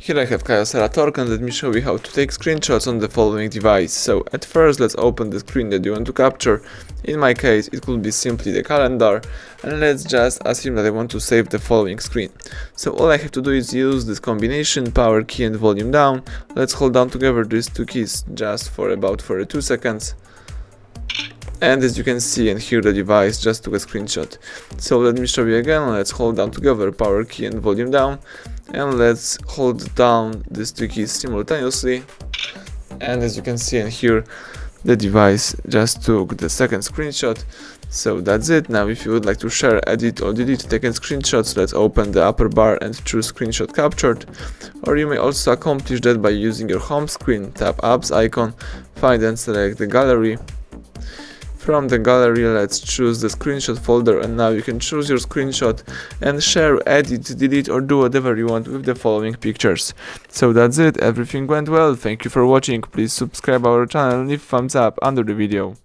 Here I have Kyocera Torque and let me show you how to take screenshots on the following device. So at first let's open the screen that you want to capture. In my case it could be simply the calendar and let's just assume that I want to save the following screen. So all I have to do is use this combination power key and volume down. Let's hold down together these two keys just for about 42 seconds and as you can see and hear the device just took a screenshot. So let me show you again. Let's hold down together power key and volume down. And let's hold down these two keys simultaneously. And as you can see and hear the device just took the second screenshot. So that's it. Now if you would like to share edit or delete taken screenshots let's open the upper bar and choose screenshot captured. Or you may also accomplish that by using your home screen. Tap apps icon find and select the gallery from the gallery let's choose the screenshot folder and now you can choose your screenshot and share, edit, delete or do whatever you want with the following pictures. So that's it, everything went well, thank you for watching, please subscribe our channel and leave thumbs up under the video.